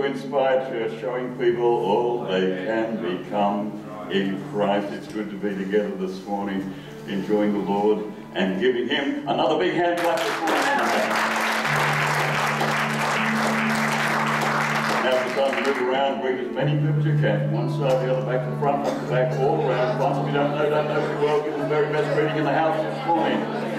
to inspire church, showing people all they can become in Christ. It's good to be together this morning, enjoying the Lord and giving Him another big hand clap this morning. Now it's time to move around, bring as many people as you can, one side, the other, back to the front, back to the back, all around. If you don't know, don't know too well, give the very best greeting in the house this morning.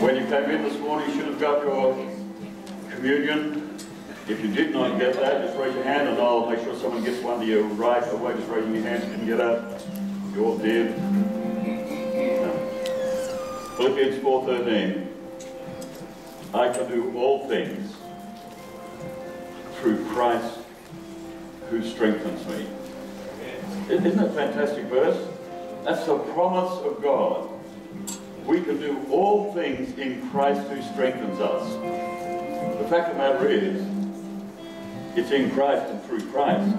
When you came in this morning, you should have got your communion. If you did not get that, just raise your hand and I'll make sure someone gets one to you right away. Just raising your hand, you can get up. You all did. Philippians 4.13 I can do all things through Christ who strengthens me. Isn't that fantastic verse? That's the promise of God it's in Christ and through Christ.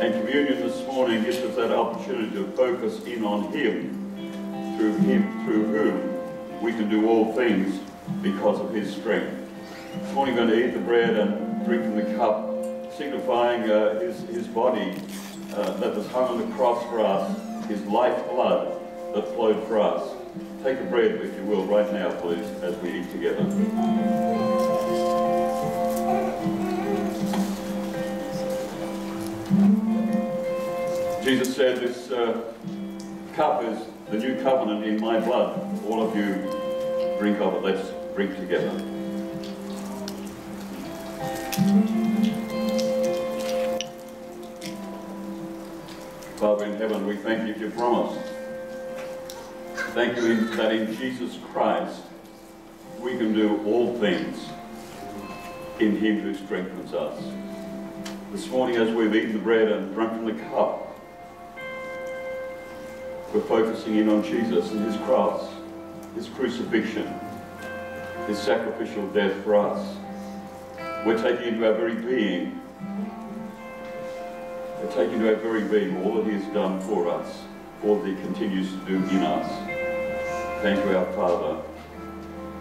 And communion this morning gives us that opportunity to focus in on Him, through Him, through whom we can do all things because of His strength. This morning we're going to eat the bread and drink from the cup, signifying uh, his, his body uh, that was hung on the cross for us, His life blood that flowed for us. Take a bread, if you will, right now, please, as we eat together. Jesus said, this uh, cup is the new covenant in my blood. All of you drink of it. Let's drink together. Father in heaven, we thank you for your promise. Thank you that in Jesus Christ we can do all things in him who strengthens us. This morning as we've eaten the bread and drunk from the cup, we're focusing in on Jesus and his cross, his crucifixion, his sacrificial death for us. We're taking into our very being, we're taking into our very being all that he has done for us, all that he continues to do in us. Thank you, our Father,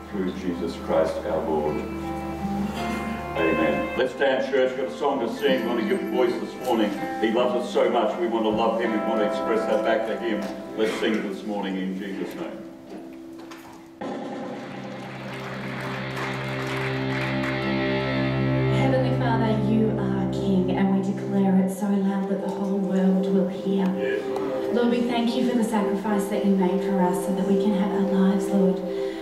through Jesus Christ our Lord. Amen. Let's stand, church. We've got a song to sing. We want to give voice this morning. He loves us so much. We want to love him. We want to express that back to him. Let's sing this morning in Jesus' name. Heavenly Father, you are King, and we declare it so loud that the whole Lord, we thank you for the sacrifice that you made for us so that we can have our lives, Lord.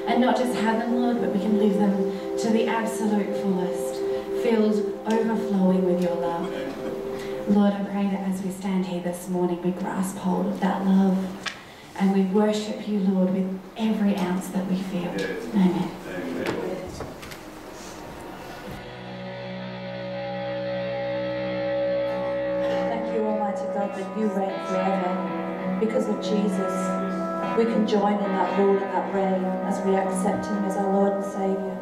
And not just have them, Lord, but we can live them to the absolute fullest filled, overflowing with your love. Lord, I pray that as we stand here this morning, we grasp hold of that love and we worship you, Lord, with every ounce that we feel. Amen. Thank Jesus, we can join in that rule and that reign as we accept him as our Lord and Saviour.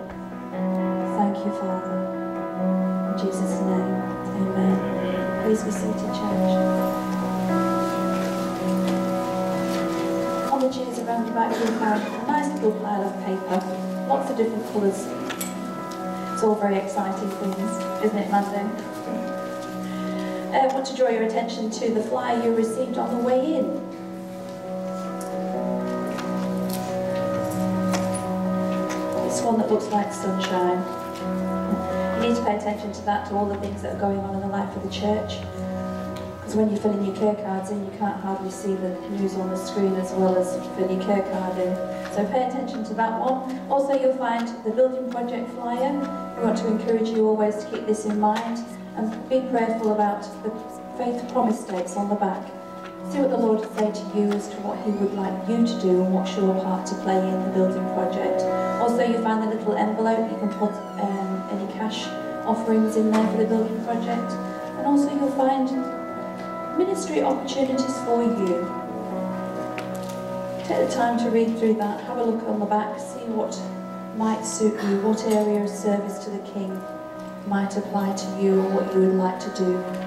Thank you, Father. In Jesus' name, amen. Please be seated, church. On the chairs around the back, we have a nice little pile of paper, lots of different colours. It's all very exciting things, isn't it, Monday? Uh, I want to draw your attention to the flyer you received on the way in. One that looks like sunshine You need to pay attention to that, to all the things that are going on in the life of the church. Because when you fill in your care cards in, you can't hardly see the news on the screen as well as fill your care card in. So pay attention to that one. Also, you'll find the building project flyer. We want to encourage you always to keep this in mind and be prayerful about the faith promise dates on the back. As to what He would like you to do and what's your part to play in the building project. Also, you find the little envelope, you can put um, any cash offerings in there for the building project. And also, you'll find ministry opportunities for you. Take the time to read through that, have a look on the back, see what might suit you, what area of service to the King might apply to you, or what you would like to do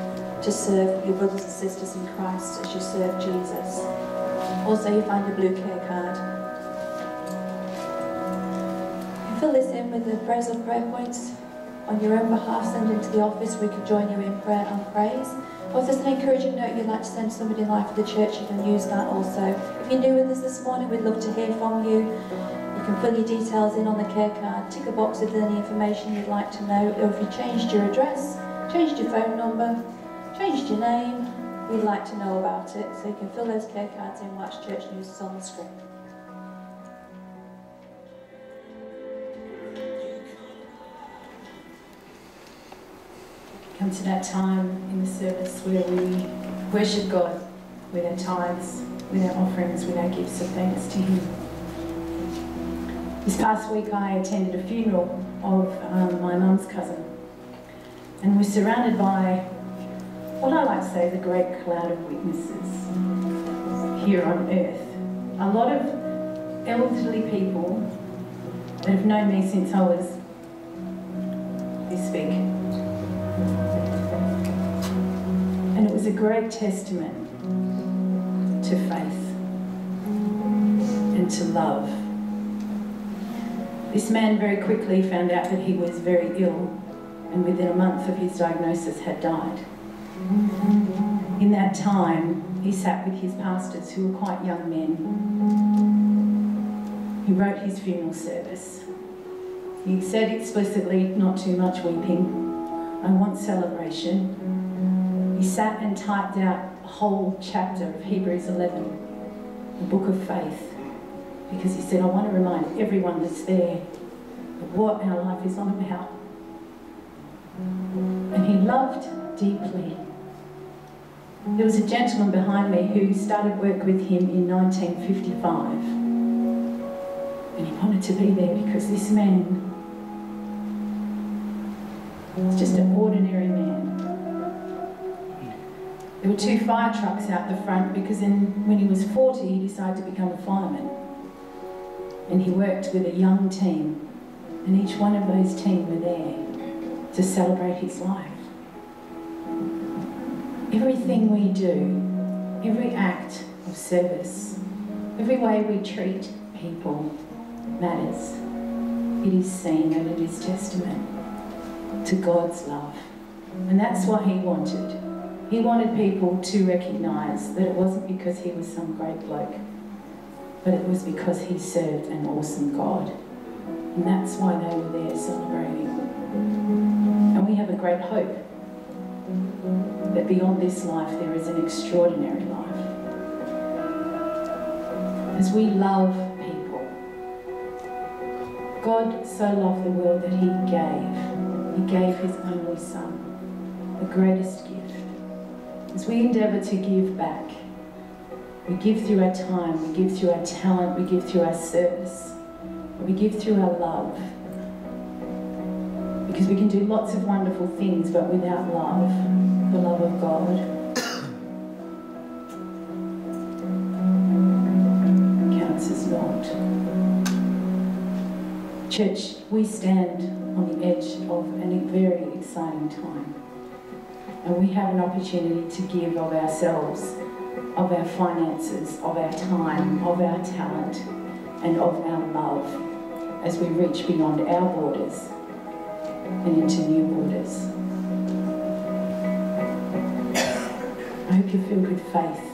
to serve your brothers and sisters in Christ as you serve Jesus. Also, you find a blue care card. You fill this in with the praise or prayer points on your own behalf, send it to the office. We can join you in prayer and praise. Or if there's an encouraging note you'd like to send somebody in life of the church, you can use that also. If you're new with us this morning, we'd love to hear from you. You can fill your details in on the care card, tick a box there's any information you'd like to know, or if you changed your address, changed your phone number, changed your name, we'd like to know about it. So you can fill those care cards in, watch church news is on the screen. Come to that time in the service where we worship God with our tithes, with our offerings, with our gifts of thanks to Him. This past week I attended a funeral of um, my mum's cousin and we're surrounded by what I like to say a great cloud of witnesses here on earth. A lot of elderly people that have known me since I was this big. And it was a great testament to faith and to love. This man very quickly found out that he was very ill and within a month of his diagnosis had died. In that time, he sat with his pastors, who were quite young men. He wrote his funeral service. He said explicitly, not too much weeping. I want celebration. He sat and typed out a whole chapter of Hebrews 11, the book of faith, because he said, I want to remind everyone that's there of what our life is on about. And he loved deeply. There was a gentleman behind me who started work with him in 1955. And he wanted to be there because this man was just an ordinary man. There were two fire trucks out the front because in, when he was 40, he decided to become a fireman. And he worked with a young team, and each one of those team were there to celebrate his life. Everything we do, every act of service, every way we treat people matters. It is seen and it is testament to God's love. And that's what he wanted. He wanted people to recognise that it wasn't because he was some great bloke, but it was because he served an awesome God. And that's why they were there celebrating. And we have a great hope that beyond this life there is an extraordinary life. As we love people, God so loved the world that he gave. He gave his only son, the greatest gift. As we endeavour to give back, we give through our time, we give through our talent, we give through our service, we give through our love. Because we can do lots of wonderful things, but without love, the love of God, as naught. Church, we stand on the edge of a very exciting time. And we have an opportunity to give of ourselves, of our finances, of our time, of our talent, and of our love as we reach beyond our borders and into new borders. I hope you're filled with faith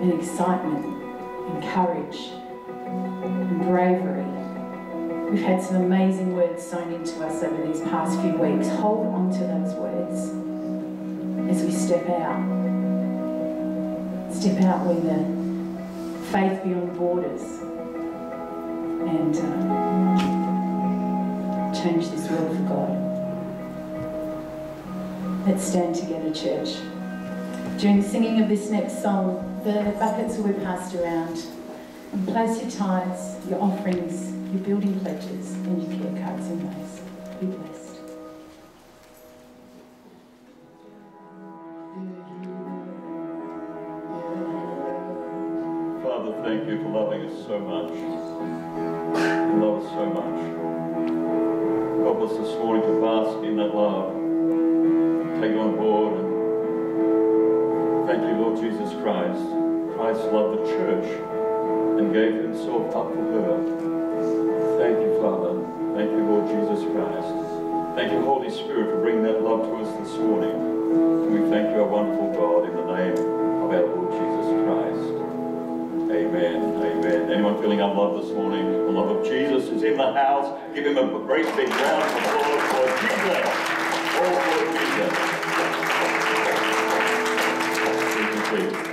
and excitement and courage and bravery. We've had some amazing words sown into us over these past few weeks. Hold on to those words as we step out step out with a faith beyond borders and uh, change this world for God. Let's stand together, church. During the singing of this next song, the buckets will be passed around. And place your tithes, your offerings, your building pledges, and your care cards in those. Be blessed. Father, thank you for loving us so much. You love us so much. Help us this morning to bask in that love. Take it on board and thank you, Lord Jesus Christ. Christ loved the church and gave himself up for her. Thank you, Father. Thank you, Lord Jesus Christ. Thank you, Holy Spirit, for bringing that love to us this morning. And we thank you, our wonderful God, in the name of our Lord Jesus Christ. Amen. Amen. Anyone feeling unloved this morning? The love of Jesus is in the house. Give him a great big round of applause for Jesus. All for Jesus.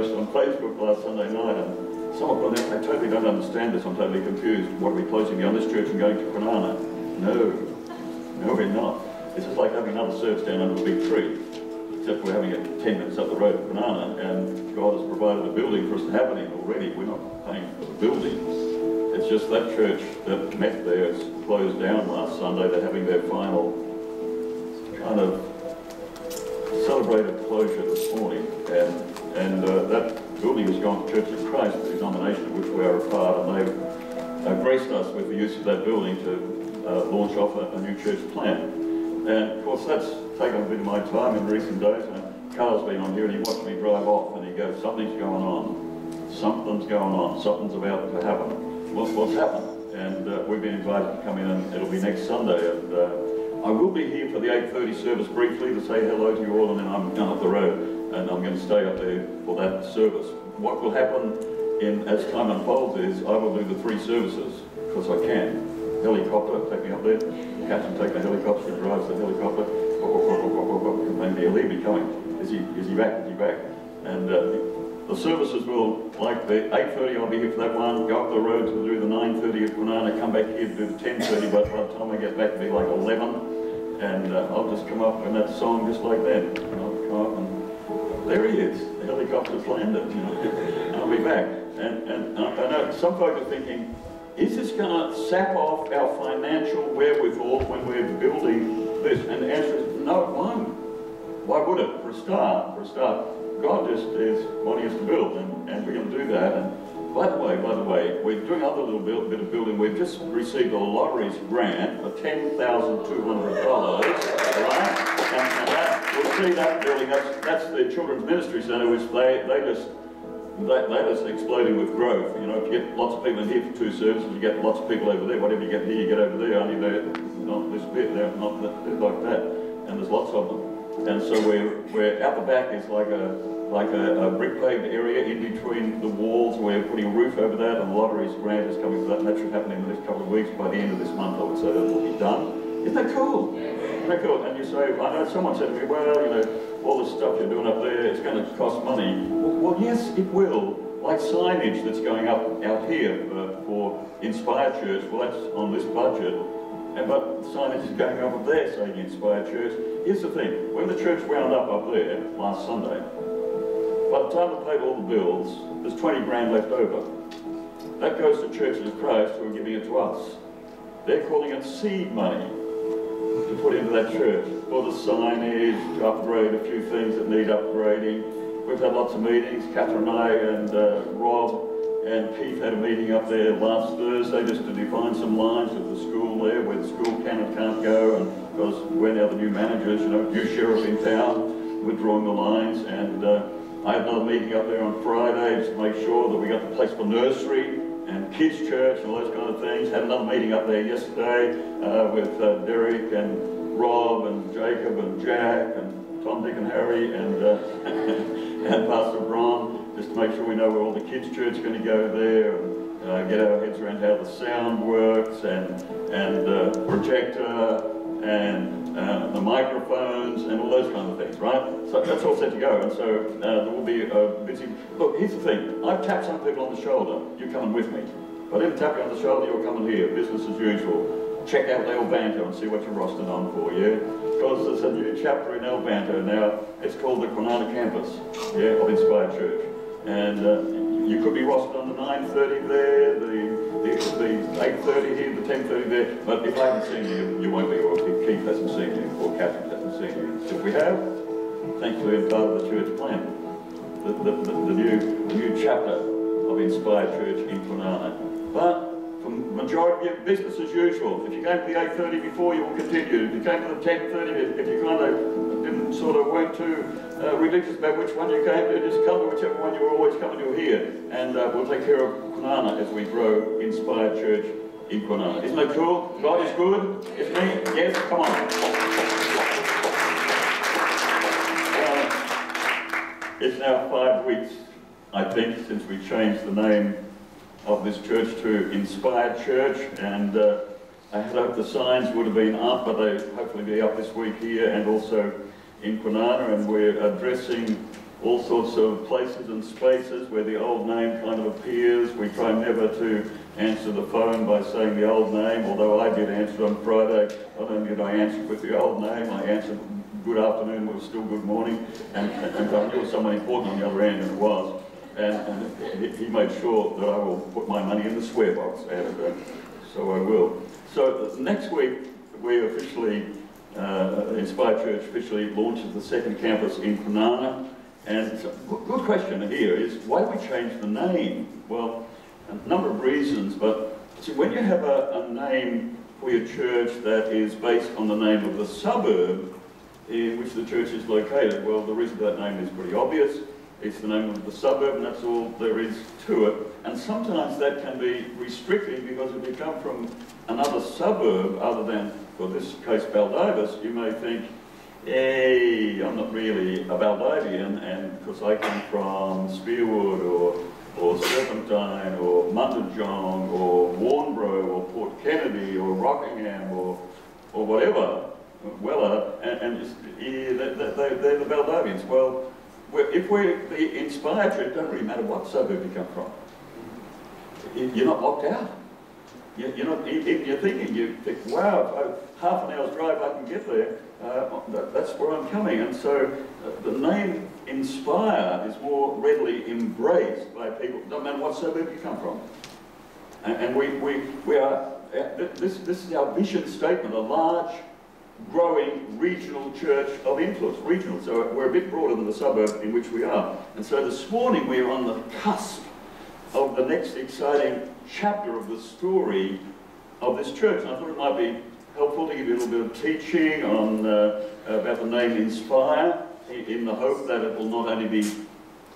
Post on Facebook last Sunday night, and someone put out, I totally don't understand this, I'm totally confused. What are we closing down this church and going to Kwinana? No, no we're not. This is like having another service down under a big tree, except we're having it 10 minutes up the road to Kwinana, and God has provided a building for us to have it in already. We're not paying for the building. It's just that church that met there. is closed down last Sunday. They're having their final kind of celebrated closure this morning, and and uh, that building has gone to Church of Christ, the denomination of which we are a part, and they've uh, graced us with the use of that building to uh, launch off a, a, new church plan. And of course, that's taken a bit of my time in recent days. And Carl's been on here, and he watched me drive off, and he goes, "Something's going on. Something's going on. Something's about to happen. What's what's happened?" And uh, we've been invited to come in, and it'll be next Sunday. And uh, I will be here for the 8:30 service briefly to say hello to you all, and then I'm going up the road and I'm going to stay up there for that service. What will happen in as time unfolds is I will do the three services because I can. Helicopter, take me up there. Captain, take the helicopter, drives the helicopter. Maybe he'll be coming. Is he? Is he back? Is he back? And uh, the services will, like the 8.30, I'll be here for that one, go up the road to do the 9.30 at Kwinana, come back here to do the 10.30, but by the time I get back, it'll be like 11, and uh, I'll just come up and that song just like that. And I'll come up and there he is. The helicopter's landed. You know, I'll be back. And, and I know some folks are thinking, is this going to sap off our financial wherewithal when we're building this? And the answer is no, it won't. Why would it? For a start, for a start, God just is wanting us to build, and, and we're going to do that. And by the way, by the way, we're doing another little bit, bit of building. We've just received a lotteries grant for $10,200, right? And, and that, we'll see that building, that's, that's the Children's Ministry Centre, which they, they just, they, they're just exploding with growth. You know, if you get lots of people in here for two services, you get lots of people over there. Whatever you get here, you get over there. Only they're not this bit, they're not like that. And there's lots of them. And so we're, we're out the back is like a like a, a brick paved area in between the walls. We're putting a roof over that, and the lottery's grant is coming for that, and that should happen in the next couple of weeks. By the end of this month, I would say that will be done. Isn't that cool? Isn't that cool? And you say, I know someone said to me, well, you know, all the stuff you're doing up there, it's going to cost money. Well, well yes, it will. Like signage that's going up out here uh, for Inspire Church, well, that's on this budget. And but signage is going up there saying Inspire Church. Here's the thing, when the church wound up up there last Sunday, by the time they paid all the bills, there's 20 grand left over. That goes to Churches of Christ who are giving it to us. They're calling it seed money to put into that church. For the signage, to upgrade a few things that need upgrading. We've had lots of meetings. Catherine and I and uh, Rob and Keith had a meeting up there last Thursday just to define some lines of the school there, where the school can and can't go, and because we're now the new managers, you know, new sheriff in town, we're drawing the lines, and uh, I had another meeting up there on Friday just to make sure that we got the place for nursery, and kids church and all those kind of things. Had another meeting up there yesterday uh, with uh, Derek and Rob and Jacob and Jack and Tom, Dick and Harry and uh, and Pastor Bron, just to make sure we know where all the kids' church are going to go there, and uh, get our heads around how the sound works, and and uh, projector, and uh, the microphones, and all those kind of things, right? So that's all set to go, and so uh, there will be a busy. Look, here's the thing: I've tapped some people on the shoulder. You're coming with me. If I didn't tap you on the shoulder, you're coming here. Business as usual check out Elvanto and see what you're rostered on for, yeah? Because there's a new chapter in Elvanto now. It's called the Kwinana Campus, yeah, of Inspired Church. And uh, you could be rostered on the 9.30 there, the, the, the 8.30 here, the 10.30 there. But if I haven't seen you, you won't be, or if Keith hasn't seen you, or Catherine hasn't seen you. If we have, thankfully you're part of the church plan. The, the, the, the new, the new chapter of Inspired Church in Kwinana. But for majority of business as usual. If you came to the 8.30 before, you will continue. If you came to the 10.30, if you kind of didn't sort of weren't too uh, ridiculous about which one you came to, just come to whichever one you were always coming to here. And uh, we'll take care of Kwinana as we grow Inspired Church in Kwinana. Isn't that cool? God is good. It's me. Yes, come on. Uh, it's now five weeks, I think, since we changed the name of this church to Inspired Church, and uh, I had hoped the signs would have been up, but they hopefully be up this week here and also in Kwinana, and we're addressing all sorts of places and spaces where the old name kind of appears. We try never to answer the phone by saying the old name, although I did answer on Friday. Not only did I answer with the old name, I answered good afternoon, it was still good morning, and, and I knew it was someone important on the other end, and it was and, and he made sure that I will put my money in the swear box, and uh, so I will. So next week, we officially, uh, Inspire Church officially launches the second campus in Kwinana, and good question here is, why do we change the name? Well, a number of reasons, but see, when you have a, a name for your church that is based on the name of the suburb in which the church is located, well, the reason for that name is pretty obvious. It's the name of the suburb and that's all there is to it. And sometimes that can be restricting because if you come from another suburb other than, for this case, Baldivis, you may think, hey, I'm not really a Baldivian and because I come from Spearwood or or Serpentine or Mundijong or Warnbro or Port Kennedy or Rockingham or, or whatever, Wellard, and, and yeah, they, they, they're the Baldivians. Well, if we're inspired church, it it doesn't really matter what suburb you come from. You're not locked out. You're not, if you're thinking, you think, wow, half an hour's drive I can get there, uh, that's where I'm coming. And so uh, the name Inspire is more readily embraced by people, no matter what suburb you come from. And, and we, we, we are, uh, this, this is our vision statement, a large growing regional church of influence, regional. So we're a bit broader than the suburb in which we are. And so this morning we're on the cusp of the next exciting chapter of the story of this church. And I thought it might be helpful to give you a little bit of teaching on uh, about the name Inspire, in the hope that it will not only be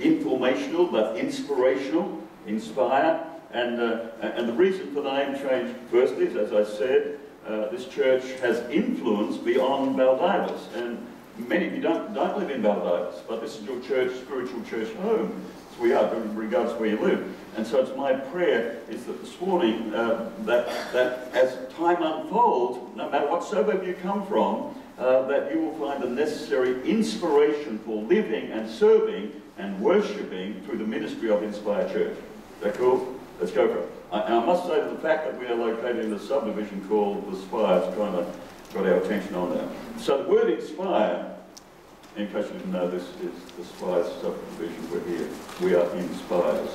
informational but inspirational, inspire. And, uh, and the reason for the name change, firstly, is, as I said, uh, this church has influence beyond Baldivis. And many of you don't, don't live in Baldivis, but this is your church, spiritual church home. So we are, in regards to where you live. And so it's my prayer is that this morning, uh, that, that as time unfolds, no matter what suburb you come from, uh, that you will find the necessary inspiration for living and serving and worshipping through the ministry of Inspire Church. Is that cool? Let's go for it. I, I must say the fact that we are located in a subdivision called the Spires kind of got our attention on that. So the word inspire, in case you didn't know, this is the Spires subdivision. We're here. We are in Spires.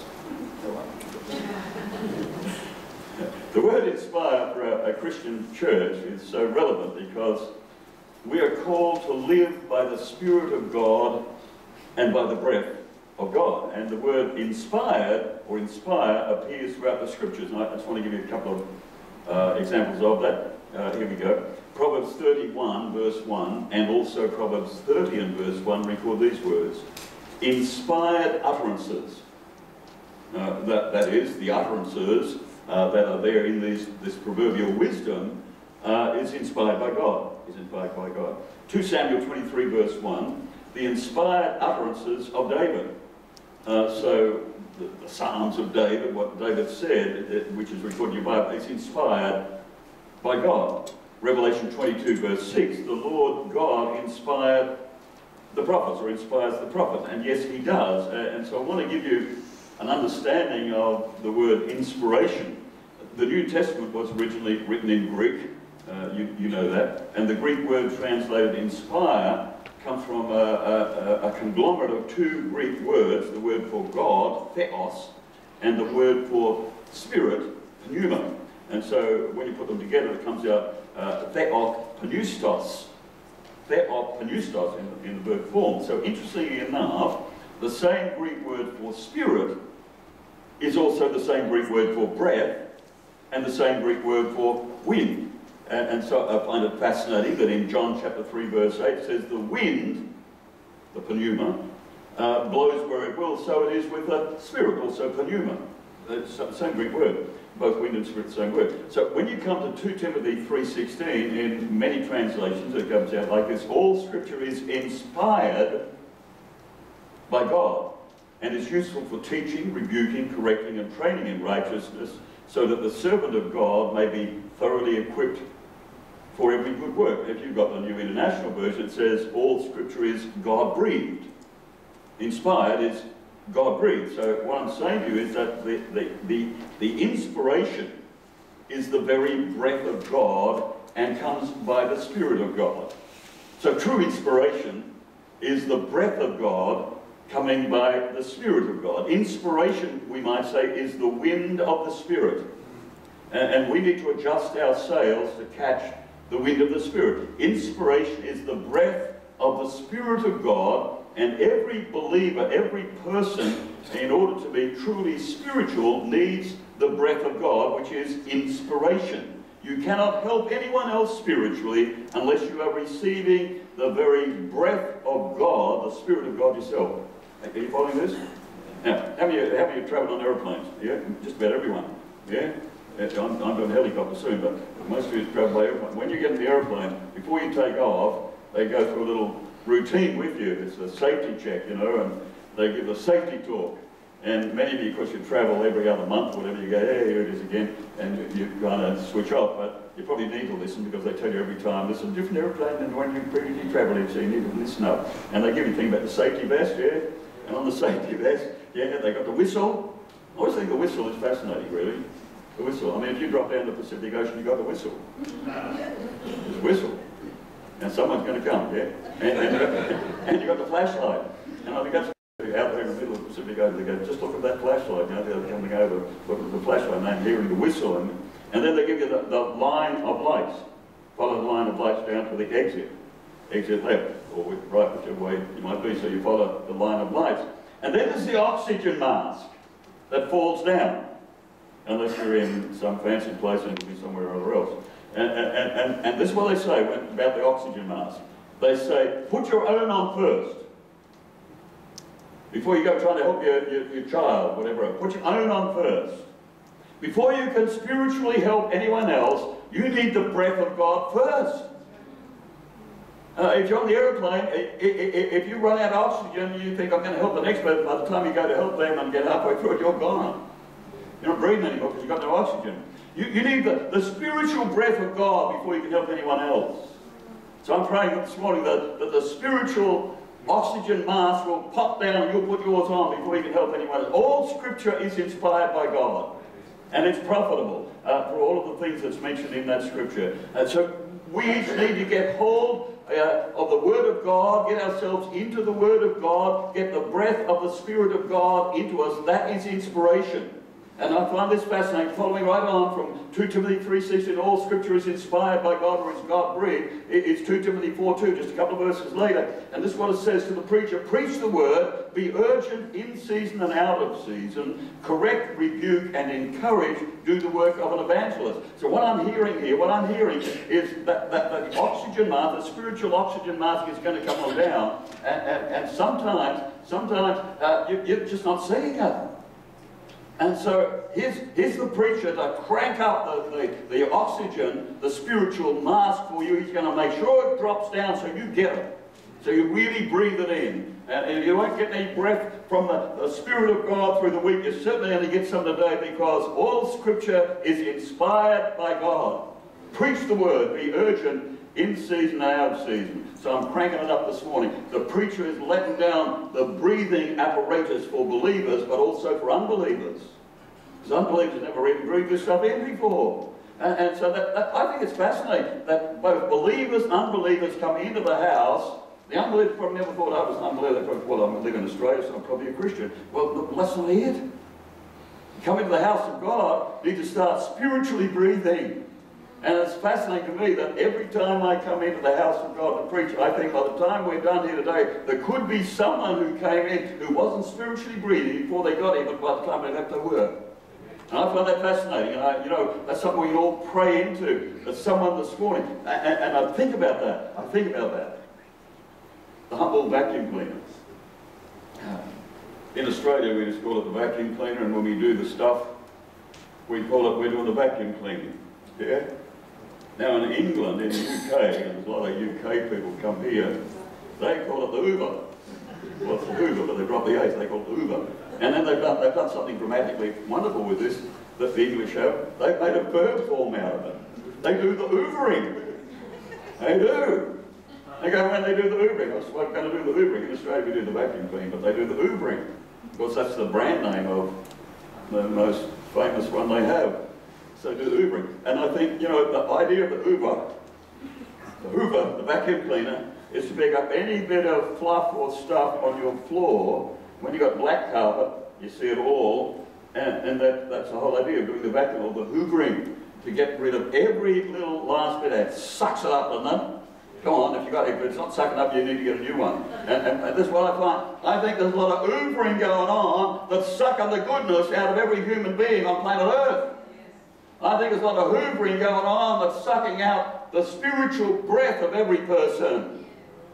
the word inspire for a, a Christian church is so relevant because we are called to live by the Spirit of God and by the breath of God. And the word inspired or inspire appears throughout the scriptures. And I just want to give you a couple of uh, examples of that. Uh, here we go. Proverbs 31 verse 1 and also Proverbs 30 and verse 1 record these words. Inspired utterances. Uh, that, that is, the utterances uh, that are there in these, this proverbial wisdom uh, is inspired by God. Is inspired by God. 2 Samuel 23 verse 1 the inspired utterances of David. Uh, so the, the, Psalms of David, what David said, it, which is recorded in your Bible, is inspired by God. Revelation 22 verse 6, the Lord God inspired the prophets, or inspires the prophets, and yes, he does. Uh, and so I want to give you an understanding of the word inspiration. The New Testament was originally written in Greek, uh, you, you, know that, and the Greek word translated inspire comes from a, a, a, conglomerate of two Greek words, the word for God, theos, and the word for spirit, pneuma. And so when you put them together, it comes out uh, theopneustos, theopneustos in, in the verb form. So interestingly enough, the same Greek word for spirit is also the same Greek word for breath and the same Greek word for wind. And, and, so I find it fascinating that in John chapter 3 verse 8 says the wind, the pneuma, uh, blows where it will, so it is with the spirit, also pneuma. It's the same Greek word. Both wind and spirit, same word. So when you come to 2 Timothy 3.16, in many translations it comes out like this, all scripture is inspired by God and is useful for teaching, rebuking, correcting and training in righteousness so that the servant of God may be thoroughly equipped for every good work. If you've got the New International Version, it says all scripture is God-breathed. Inspired is God-breathed. So what I'm saying to you is that the, the, the, the inspiration is the very breath of God and comes by the Spirit of God. So true inspiration is the breath of God coming by the Spirit of God. Inspiration, we might say, is the wind of the Spirit. And, and we need to adjust our sails to catch the wind of the Spirit. Inspiration is the breath of the Spirit of God, and every believer, every person, in order to be truly spiritual, needs the breath of God, which is inspiration. You cannot help anyone else spiritually unless you are receiving the very breath of God, the Spirit of God yourself. Are you following this? Now, have you, have you traveled on aeroplanes? Yeah, just about everyone. Yeah? I'm, I'm doing helicopter soon, but most of you travel by airplane. When you get in the aeroplane, before you take off, they go through a little routine with you. It's a safety check, you know, and they give a safety talk. And many of you, of course, you travel every other month, whatever, you go, hey, here it is again, and you kind of switch off. But you probably need to listen because they tell you every time, this is a different airplane than when you previously travelled in, so you need to listen up. And they give you a thing about the safety vest, yeah? And on the safety vest, yeah, they got the whistle. I always think the whistle is fascinating, really. The whistle. I mean, if you drop down the Pacific Ocean, you got the whistle. A whistle. And someone's going to come, yeah? And, and, you got, and you got the flashlight. And I think that's out there in the middle of the Pacific Ocean. They go, just look at that flashlight. You know, they're coming over, look at the flashlight, and they're hearing the whistle. And, and then they give you the, the line of lights. Follow the line of lights down to the exit. Exit left, or right, whichever way you might be. So you follow the line of lights. And then there's the oxygen mask that falls down unless you're in some fancy place and it'll be somewhere or else. And, and, and, and this is what they say about the oxygen mask. They say, put your own on first. Before you go trying to help your, your, your child, whatever, put your own on first. Before you can spiritually help anyone else, you need the breath of God first. Uh, if you're on the airplane, if you run out of oxygen, you think, I'm going to help the next person. By the time you go to help them and get halfway through it, you're gone. You're not breathing anymore because you've got no oxygen. You, you need the, the spiritual breath of God before you can help anyone else. So I'm praying this morning that, that the spiritual oxygen mask will pop down and you'll put yours on before you can help anyone else. All scripture is inspired by God. And it's profitable uh, for all of the things that's mentioned in that scripture. And so we each need to get hold uh, of the Word of God, get ourselves into the Word of God, get the breath of the Spirit of God into us. That is inspiration. And I find this fascinating, following right on from 2 Timothy 3.16, all scripture is inspired by God or is God-breathed. It's 2 Timothy 4.2, just a couple of verses later. And this is what it says to the preacher, Preach the word, be urgent in season and out of season, correct, rebuke, and encourage, do the work of an evangelist. So what I'm hearing here, what I'm hearing is that, that the oxygen mask, the spiritual oxygen mask is going to come on down. And, and, and sometimes, sometimes uh, you, you're just not seeing it. And so here's, here's the preacher to crank up the, the, the oxygen, the spiritual mask for you. He's going to make sure it drops down so you get it. So you really breathe it in. And, and you won't get any breath from the, the Spirit of God through the week. You're certainly going to get some today because all Scripture is inspired by God. Preach the Word. Be urgent in season and out of season. So I'm cranking it up this morning. The preacher is letting down the breathing apparatus for believers, but also for unbelievers. Because unbelievers never even breathed this stuff in before. And, and so that, that, I think it's fascinating that both believers and unbelievers come into the house. The unbeliever probably never thought oh, I was an unbeliever. Well, I'm living in Australia, so I'm probably a Christian. Well, look, that's not it. Come into the house of God, you need to start spiritually breathing. And it's fascinating to me that every time I come into the house of God to preach, I think by the time we're done here today, there could be someone who came in who wasn't spiritually breathing before they got here, but by the time they left, they were. And I find that fascinating. And I, you know, that's something we all pray into. That someone this morning, and, and I think about that. I think about that. The humble vacuum cleaners. In Australia, we just call it the vacuum cleaner, and when we do the stuff, we call it, we're doing the vacuum cleaning. Yeah? Now in England, in the UK, there's a lot of UK people come here, they call it the Uber. Well, it's the Hoover, but they drop the H, they call it the Hoover. And then they've done, they've done something grammatically wonderful with this that the English have. They've made a verb form out of it. They do the hoovering. They do. They go when they do the hoovering. I was going to do the hoovering. In Australia we do the vacuum cleaning, but they do the hoovering. Of course that's the brand name of the most famous one they have. So do the hoovering. And I think, you know, the idea of the hoover, the hoover, the vacuum cleaner, is to pick up any bit of fluff or stuff on your floor when you've got black carpet, you see it all, and, and that, that's the whole idea of doing the vacuum or the hoovering, to get rid of every little last bit that sucks it up, doesn't it? Come on, if, you got, if it's not sucking up, you need to get a new one. And, and, and this is what I find. I think there's a lot of hoovering going on that's sucking the goodness out of every human being on planet Earth. I think there's a lot of hoovering going on that's sucking out the spiritual breath of every person.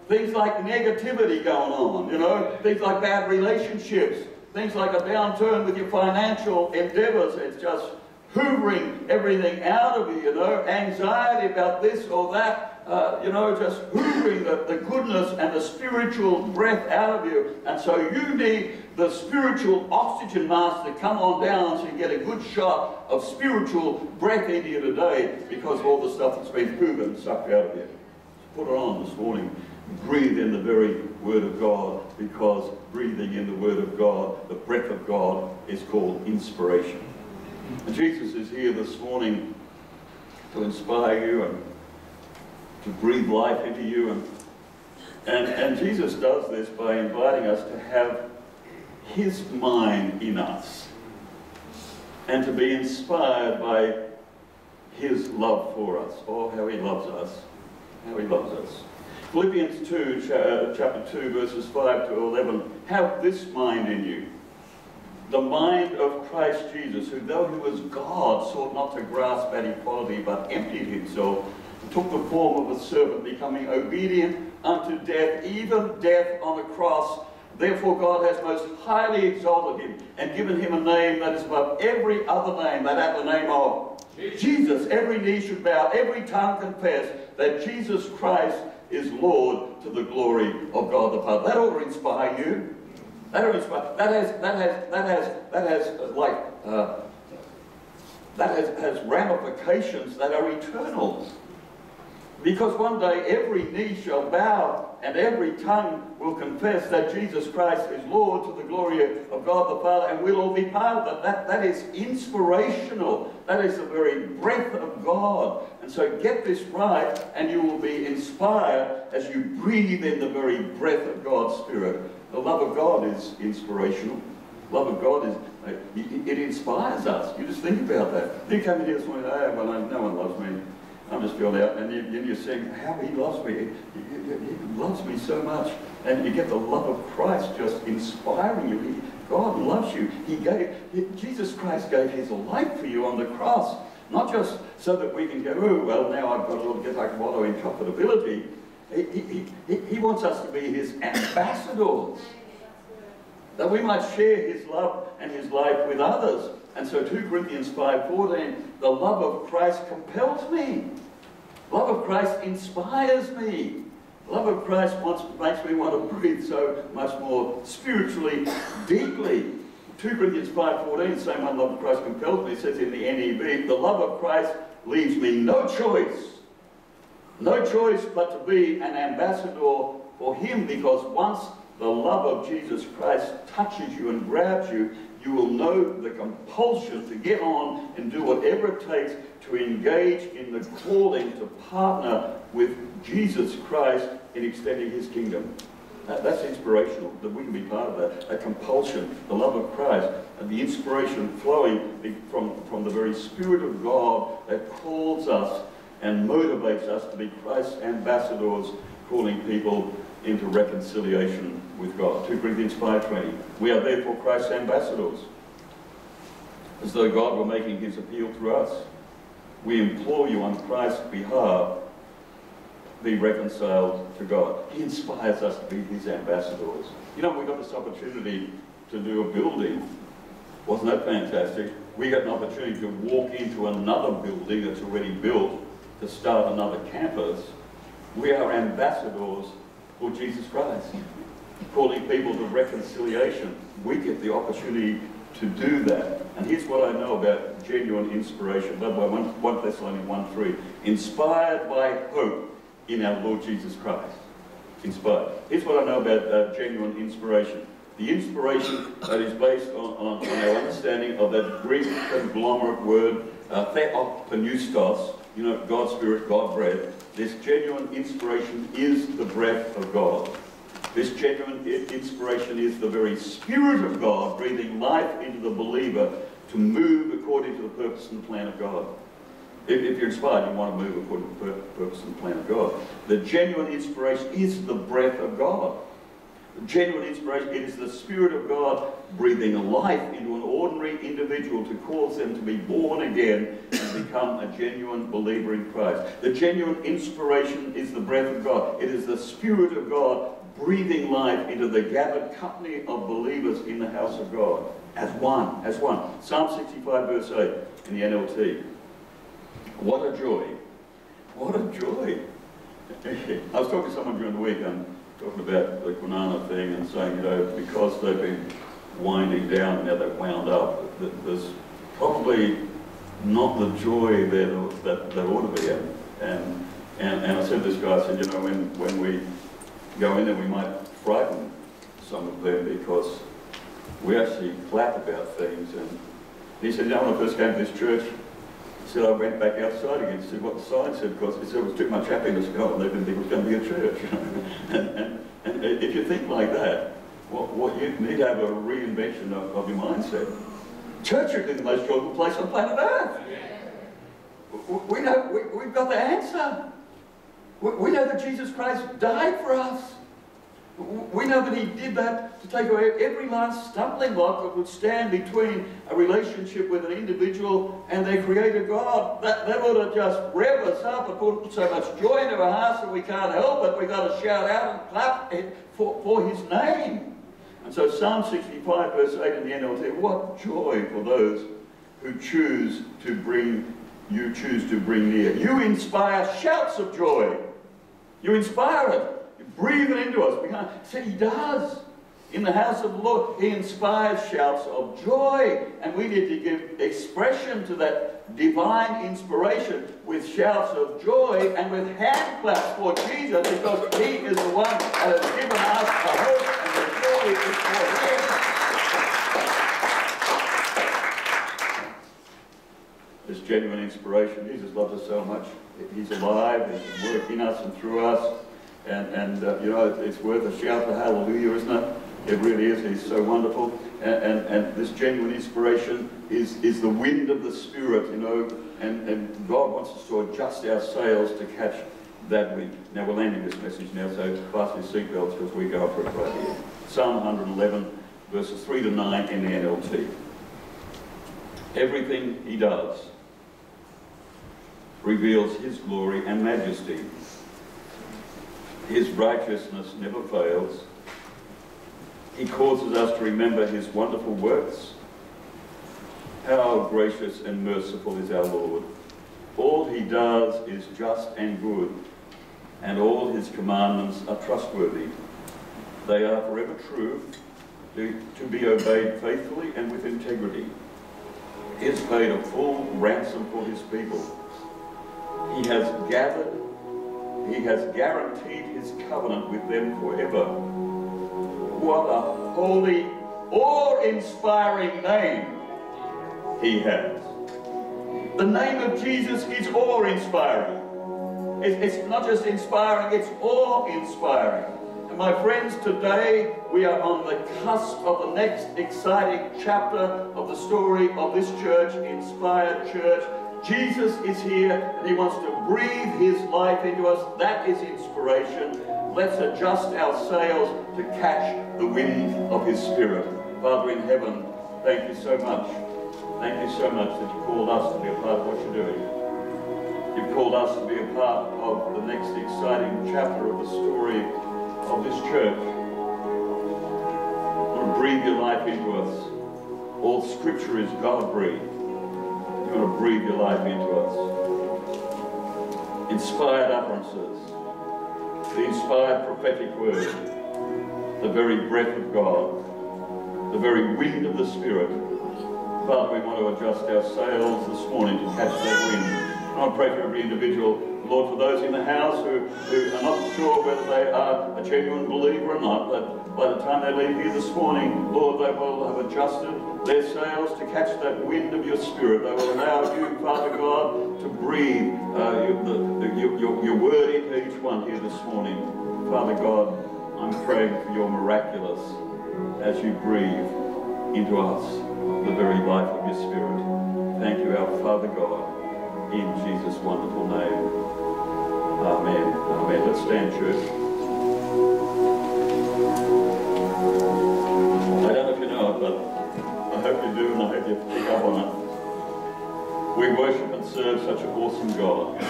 Things like negativity going on, you know, things like bad relationships, things like a downturn with your financial endeavors. It's just hoovering everything out of you, you know, anxiety about this or that, uh, you know, just hoovering the, the goodness and the spiritual breath out of you. And so you need the spiritual oxygen mask to come on down so you get a good shot of spiritual breath into you today because all the stuff that's been hoovered sucked out of you. Put it on this morning breathe in the very Word of God because breathing in the Word of God, the breath of God, is called inspiration. And Jesus is here this morning to inspire you and to breathe life into you. And, and, and Jesus does this by inviting us to have His mind in us and to be inspired by His love for us. Oh, how He loves us. How He loves us. Philippians 2, uh, chapter 2, verses 5 to 11. Have this mind in you. The mind of Christ Jesus, who though he was God, sought not to grasp at equality, but emptied himself, took the form of a servant, becoming obedient unto death, even death on the cross. Therefore God has most highly exalted him, and given him a name that is above every other name, that at the name of Jesus. Jesus, every knee should bow, every tongue confess that Jesus Christ is Lord to the glory of God the Father. That ought to inspire you. That ought to inspire. That has that has that has that has uh, like uh, that has, has ramifications that are eternal. Because one day every knee shall bow and every tongue will confess that Jesus Christ is Lord to the glory of God the Father, and we'll all be part of that. That, that is inspirational. That is the very breath of God. And so get this right, and you will be inspired as you breathe in the very breath of God's Spirit. The love of God is inspirational. Love of God is, uh, it inspires us. You just think about that. You come in here this morning, oh, well, no one loves me. I'm just feeling out, and you, you're saying how he loves me. He, he, he, loves me so much, and you get the love of Christ just inspiring you. He, God loves you. He gave Jesus Christ gave His life for you on the cross, not just so that we can go, oh well, now I've got a little get I can wallow in comfortability. He, he, he wants us to be His ambassadors, that we might share His love and His life with others. And so 2 Corinthians 5.14, the love of Christ compels me. Love of Christ inspires me. Love of Christ wants, makes me want to breathe so much more spiritually deeply. 2 Corinthians 5.14, same one love of Christ compels me, says in the NEB, the love of Christ leaves me no choice, no choice but to be an ambassador for him because once the love of Jesus Christ touches you and grabs you, you will know the compulsion to get on and do whatever it takes to engage in the calling to partner with Jesus Christ in extending his kingdom. That, that's inspirational, that we can be part of that. A compulsion, the love of Christ, and the inspiration flowing from, from the very Spirit of God that calls us and motivates us to be Christ's ambassadors, calling people into reconciliation with God. 2 Corinthians 5.20. We are therefore Christ's ambassadors. As though God were making his appeal through us. We implore you on Christ's behalf, be reconciled to God. He inspires us to be his ambassadors. You know, we got this opportunity to do a building. Wasn't that fantastic? We got an opportunity to walk into another building that's already built to start another campus. We are ambassadors for Jesus Christ, calling people to reconciliation. We get the opportunity to do that. And here's what I know about genuine inspiration. By 1, 1 Thessalonians 1 3. Inspired by hope in our Lord Jesus Christ. Inspired. Here's what I know about uh, genuine inspiration. The inspiration that is based on, on, on our understanding of that Greek conglomerate word, uh, theopneustos, you know, God's Spirit, God breath. This genuine inspiration is the breath of God. This genuine inspiration is the very Spirit of God breathing life into the believer to move according to the purpose and plan of God. If, if, you're inspired, you want to move according to the purpose and plan of God. The genuine inspiration is the breath of God. Genuine inspiration, it is the Spirit of God breathing life into an ordinary individual to cause them to be born again and become a genuine believer in Christ. The genuine inspiration is the breath of God. It is the Spirit of God breathing life into the gathered company of believers in the house of God as one, as one. Psalm 65 verse 8 in the NLT. What a joy. What a joy. I was talking to someone during the week and talking about the Kwinana thing and saying, you know, because they've been winding down now they've wound up, there's probably not the joy there that there ought to be. And, and, and, I said to this guy, I said, you know, when, when we go in there, we might frighten some of them because we actually clap about things. And he said, you know, when I first came to this church, said, I went back outside again to see what the sign said because it was too much happiness going. They didn't think it was going to be a church. and, and, and, if you think like that, what, what you need to have a reinvention of, of your mindset. Church is the most joyful place on planet Earth. We know, we, we've got the answer. We know that Jesus Christ died for us. We know that he did that to take away every last stumbling block that would stand between a relationship with an individual and their creator God. That, that ought to just rev us up and put so much joy into our hearts that we can't help it. We've got to shout out and clap for, for his name. And so Psalm 65 verse 8 in the NLT, what joy for those who choose to bring, you choose to bring near. You inspire shouts of joy. You inspire it. It into us. See, he does. In the house of the Lord, he inspires shouts of joy. And we need to give expression to that divine inspiration with shouts of joy and with hand claps for Jesus because he is the one that has given us the hope and the joy is for him. This genuine inspiration, Jesus loves us so much. He's alive, he's working in us and through us. And, and uh, you know, it's worth a shout for hallelujah, isn't it? It really is. He's so wonderful. And, and, and, this genuine inspiration is, is the wind of the Spirit, you know, and, and God wants us to adjust our sails to catch that wind. Now, we're landing this message now, so fasten your seatbelts because we go for it right here. Psalm 111, verses 3 to 9 in the NLT. Everything he does reveals his glory and majesty. His righteousness never fails. He causes us to remember his wonderful works. How gracious and merciful is our Lord. All he does is just and good. and all his commandments are trustworthy. They are forever true, to, be obeyed faithfully and with integrity. He has paid a full ransom for his people. He has gathered, he has guaranteed his covenant with them forever. What a holy, awe-inspiring name he has. The name of Jesus is awe-inspiring. It's not just inspiring, it's awe-inspiring. And my friends, today we are on the cusp of the next exciting chapter of the story of this church, Inspire Church. Jesus is here and he wants to breathe his life into us. That is inspiration. Let's adjust our sails to catch the wind of his spirit. Father in heaven, thank you so much. Thank you so much that you called us to be a part of what you're doing. You've called us to be a part of the next exciting chapter of the story of this church. to breathe your life into us. All scripture is God breathed. You want to breathe your life into us. Inspired utterances, the inspired prophetic word, the very breath of God, the very wind of the Spirit. Father, we want to adjust our sails this morning to catch that wind. I pray for every individual Lord, for those in the house who, who are not sure whether they are a genuine believer or not, but by the time they leave here this morning, Lord, they will have adjusted their sails to catch that wind of your spirit. They will allow you, Father God, to breathe uh, your, your, your word into each one here this morning. Father God, I'm praying for your miraculous as you breathe into us the very life of your spirit. Thank you, our Father God, in Jesus' wonderful name. Amen. Amen. Let's stand, church. I don't know if you know it, but I hope you do, and I hope you pick up on it. We worship and serve such an awesome God.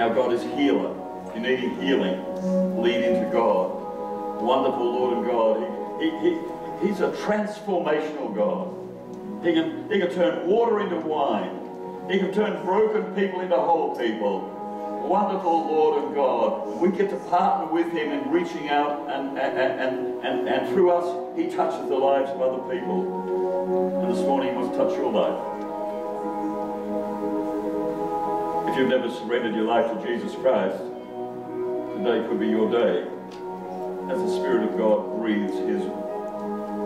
Our God is healer. If you're needing healing, lead into God. Wonderful Lord and God. He, he, he, he's a transformational God. He can, he can turn water into wine. He can turn broken people into whole people wonderful Lord and God. We get to partner with him in reaching out and, and, and, and, through us, he touches the lives of other people. And this morning he to touch your life. If you've never surrendered your life to Jesus Christ, today could be your day as the Spirit of God breathes his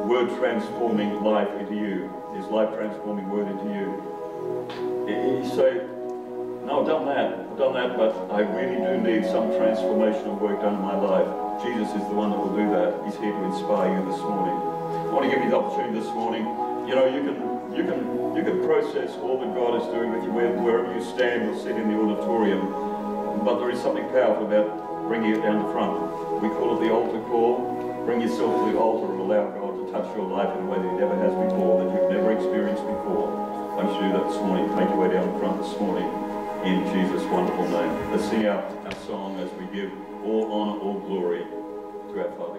word transforming life into you, his life transforming word into you. He say, no, I've done that, I've done that, but I really do need some transformational work done in my life. Jesus is the one that will do that. He's here to inspire you this morning. I want to give you the opportunity this morning. You know, you can you can you can process all that God is doing with you wherever you stand or sit in the auditorium. But there is something powerful about bringing it down the front. We call it the altar call. Bring yourself to the altar and allow God to touch your life in a way that He never has before, that you've never experienced before. I want you to do that this morning. Make your way down the front this morning in Jesus' wonderful name. Let's sing our, our song as we give all honor, all glory to our Father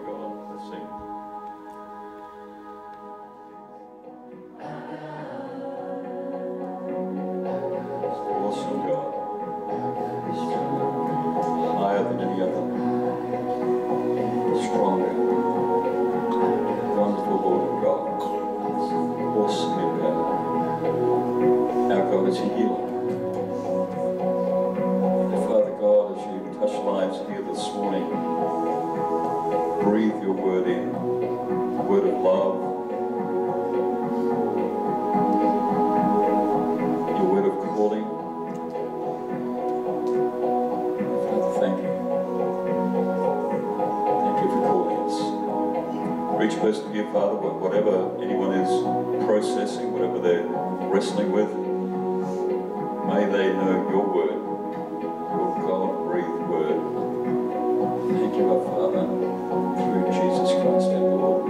For each person here, Father, whatever anyone is processing, whatever they're wrestling with, may they know your word your God-breathed word. Thank you, our Father, through Jesus Christ our Lord.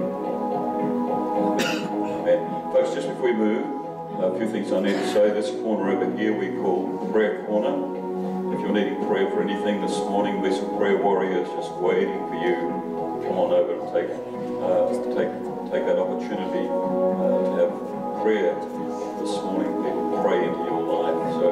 Amen. Folks, just before we move, a few things I need to say. This corner over here we call Prayer Corner. If you're needing prayer for anything this morning, there's some prayer warriors just waiting for you. Come on over and take uh, take take that opportunity uh, to have prayer this morning. People pray into your life. So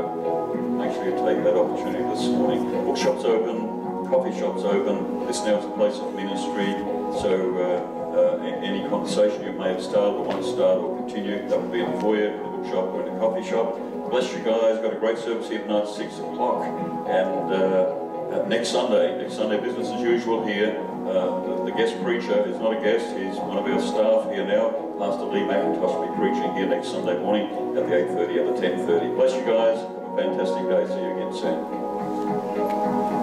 make sure you take that opportunity this morning. Bookshop's open coffee shops open. This now is a place of ministry. So uh, uh, any conversation you may have started or want to start or continue, that will be in the foyer, in the bookshop, or in the coffee shop. Bless you guys. Got a great service here tonight, six o'clock, and. Uh, uh, next Sunday, next Sunday, business as usual here. Uh, the, the guest preacher is not a guest, he's one of our staff here now. Pastor Lee McIntosh will be preaching here next Sunday morning at the 8.30 and the 10.30. Bless you guys, have a fantastic day, see you again soon.